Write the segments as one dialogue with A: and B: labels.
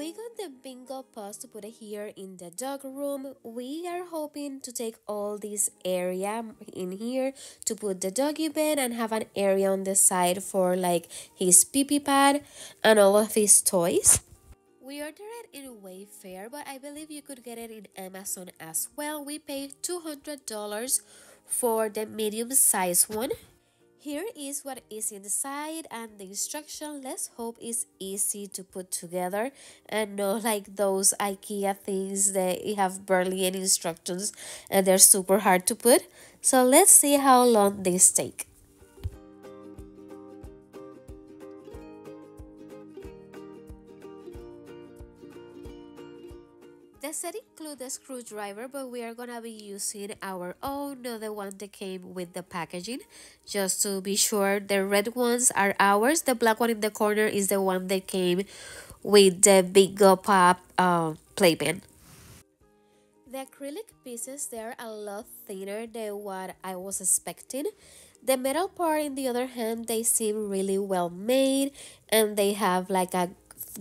A: We got the Bingo Paws to put it here in the dog room. We are hoping to take all this area in here to put the doggy bed and have an area on the side for like his pee pee pad and all of his toys. We ordered it in Wayfair, but I believe you could get it in Amazon as well. We paid $200 for the medium size one. Here is what is inside and the instruction. Let's hope is easy to put together and not like those IKEA things that have barely any instructions and they're super hard to put. So let's see how long this take. The set includes a screwdriver, but we are gonna be using our own, not the one that came with the packaging, just to be sure. The red ones are ours. The black one in the corner is the one that came with the Bingo Paw uh, playpen. The acrylic pieces, they're a lot thinner than what I was expecting. The metal part, in the other hand, they seem really well made and they have like a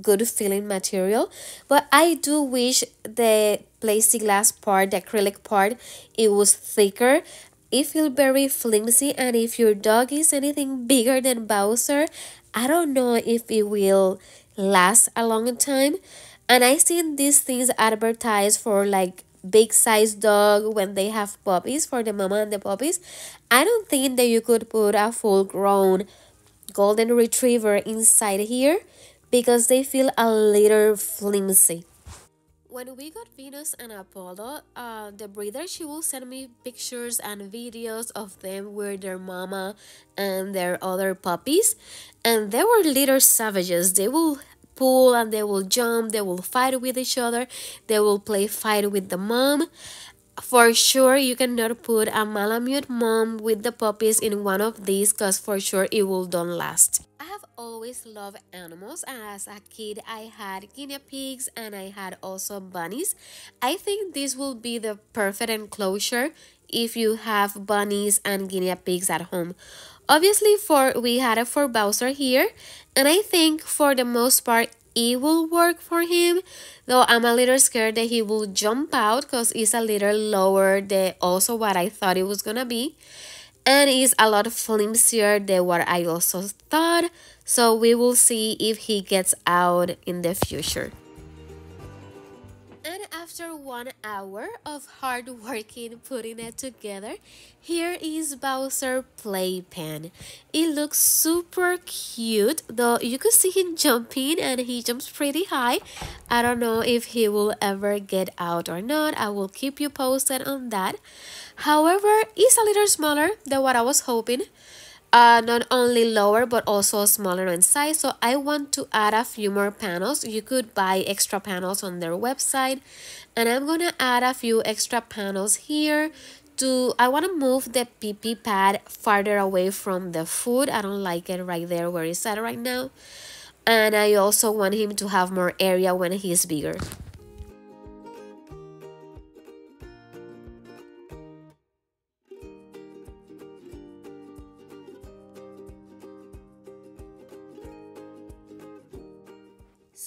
A: good feeling material but i do wish the plexiglass part the acrylic part it was thicker. It feels very flimsy and if your dog is anything bigger than bowser i don't know if it will last a long time. And i seen these things advertised for like big size dog when they have puppies for the mama and the puppies. I don't think that you could put a full grown golden retriever inside here because they feel a little flimsy. When we got Venus and Apollo, uh, the breeder, she will send me pictures and videos of them with their mama and their other puppies. And they were little savages. They will pull and they will jump, they will fight with each other, they will play fight with the mom. For sure, you cannot put a Malamute mom with the puppies in one of these because for sure it will don't last I have always loved animals. As a kid, I had guinea pigs and I had also bunnies. I think this will be the perfect enclosure if you have bunnies and guinea pigs at home. Obviously, for we had a for Bowser here, and I think for the most part it will work for him. Though I'm a little scared that he will jump out because it's a little lower than also what I thought it was gonna be and it's a lot flimsier than what I also thought. So we will see if he gets out in the future. And after one hour of hard working putting it together, here is Bowser Playpen. It looks super cute, though you could see him jumping and he jumps pretty high. I don't know if he will ever get out or not. I will keep you posted on that. However, it's a little smaller than what I was hoping. Uh, not only lower but also smaller in size. So I want to add a few more panels. You could buy extra panels on their website. And I'm gonna add a few extra panels here to I want to move the PP pad farther away from the food. I don't like it right there where it's at right now. And I also want him to have more area when he's bigger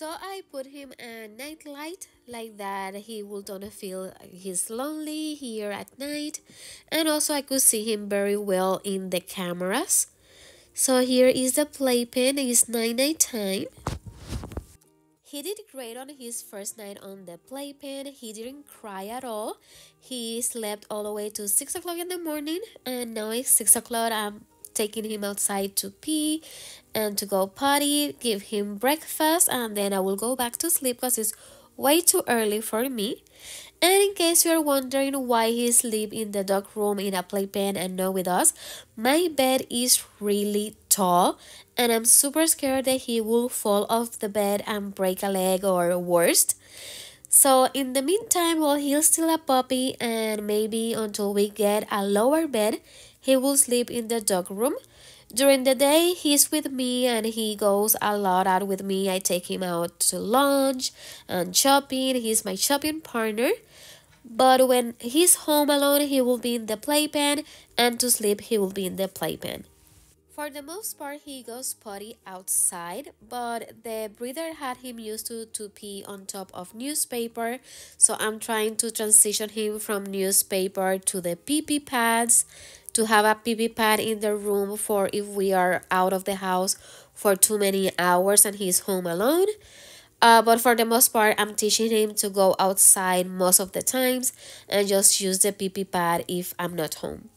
A: So I put him a night light like that he will not feel he's lonely here at night and also I could see him very well in the cameras. So here is the playpen, it's night night time. He did great on his first night on the playpen. He didn't cry at all. He slept all the way to 6 o'clock in the morning and now it's 6 o'clock. I'm taking him outside to pee and to go potty, give him breakfast, and then I will go back to sleep because it's way too early for me. And in case you are wondering why he sleep in the dog room in a playpen and not with us, my bed is really tall and I'm super scared that he will fall off the bed and break a leg or worst. So in the meantime, while he's still a puppy and maybe until we get a lower bed, he will sleep in the dog room. During the day, he's with me and he goes a lot out with me. I take him out to lunch and shopping. He's my shopping partner. But when he's home alone, he will be in the playpen, and to sleep, he will be in the playpen. For the most part, he goes potty outside, but the breeder had him used to, to pee on top of newspaper. So I'm trying to transition him from newspaper to the pee pee pads, to have a pee pad in the room for if we are out of the house for too many hours and he's home alone. Uh, but for the most part, I'm teaching him to go outside most of the times and just use the pee pad if I'm not home.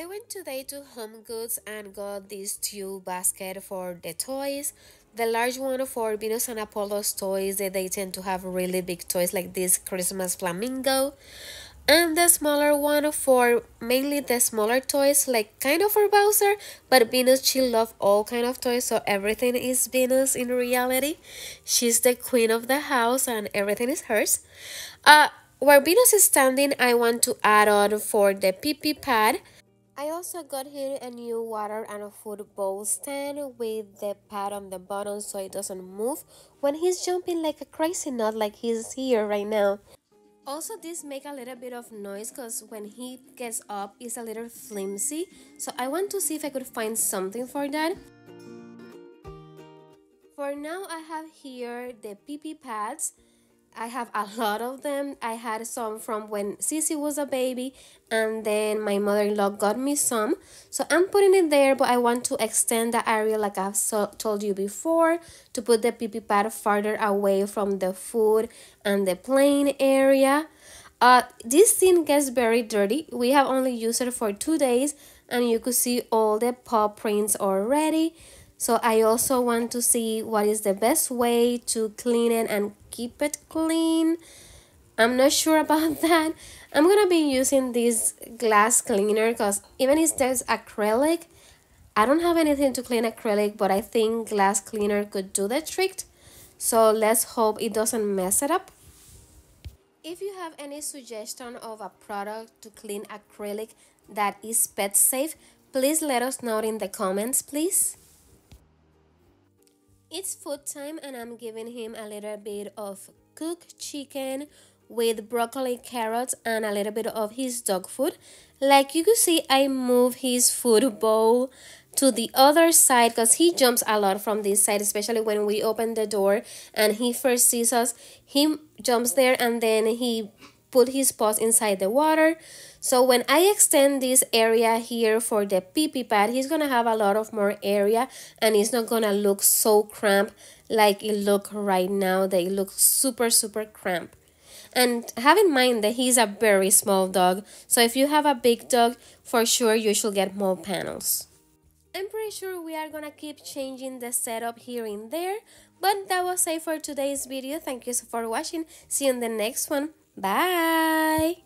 A: I went today to Home Goods and got this two basket for the toys. The large one for Venus and Apollo's toys, they, tend to have really big toys like this Christmas flamingo. And the smaller one for mainly the smaller toys, like kind of for Bowser, but Venus, she loves all kind of toys, so everything is Venus in reality. She's the queen of the house and everything is hers. Uh, where Venus is standing, I want to add on for the pee pad I also got here a new water and a food bowl stand with the pad on the bottom so it doesn't move when he's jumping like a crazy nut like he's here right now. Also, this make a little bit of noise because when he gets up, it's a little flimsy. So I want to see if I could find something for that. For now, I have here the pee-pee pads I have a lot of them. I had some from when Sissy was a baby and then my mother-in-law got me some. So I'm putting it there but I want to extend the area like I've so told you before to put the pee-pee pad farther away from the food and the playing area. Uh, this thing gets very dirty. We have only used it for two days and you could see all the paw prints already. So I also want to see what is the best way to clean it and keep it clean. I'm not sure about that. I'm gonna be using this glass cleaner because even if there's acrylic, I don't have anything to clean acrylic, but I think glass cleaner could do the trick. So let's hope it doesn't mess it up. If you have any suggestion of a product to clean acrylic that is pet safe, please let us know in the comments, please. It's food time and I'm giving him a little bit of cooked chicken with broccoli, carrots, and a little bit of his dog food. Like you can see, I move his food bowl to the other side because he jumps a lot from this side, especially when we open the door and he first sees us. He jumps there and then he put his paws inside the water. So when I extend this area here for the pee pee pad, he's going to have a lot of more area and it's not going to look so cramped like it look right now. They look super, super cramped. And have in mind that he's a very small dog. So if you have a big dog, for sure you should get more panels. I'm pretty sure we are gonna keep changing the setup here and there. But that was it for today's video. Thank you so for watching. See you in the next one. Bye!